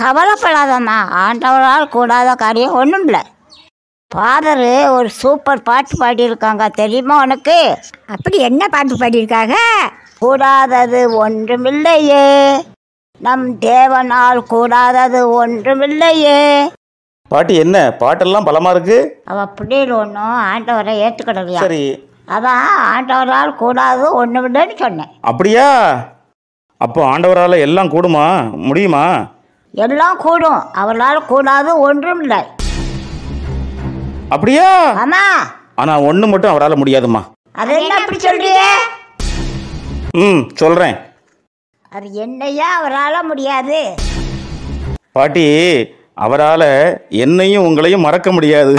கவலைப்படாதம்மா. ஆண்டவரால் கூடாத காரியம் ஒன்றும் இல்லை. ஃபாதரு ஒரு சூப்பர் பாட்டு பாடியிருக்காங்க. தெரியுமா உனக்கு? அப்படி என்ன பாட்டு பாடியிருக்காங்க கூடாதது ஒன்றுமில்லையே. நம் தேவனால் கூடாதது ஒன்றுமில்லையே. பாட்டி என்ன? பாட்டெல்லாம் பலமா இருக்கு? அவ அப்படின்னு ஒன்றும் ஆண்டவரை ஏற்றுக்கிடலையா சரி. அதான் ஆண்டவரால் கூடாதது ஒன்றுமில்லைன்னு சொன்னேன். அப்படியா? அப்போ ஆண்டவரால் எல்லாம் கூடுமா? முடியுமா? எல்லாம் கூடும். அவரால் கூடாது ஒன்றும் இல்லை. அப்படியா? ஆமா. ஆனால் ஒன்று மட்டும் அவரால் முடியாதும்மா. அது என்ன அப்படி சொல்றியே ம் சொல்கிறேன் அது என்னையா அவரால் முடியாது? பாட்டி அவரால் என்னையும் உங்களையும் மறக்க முடியாது.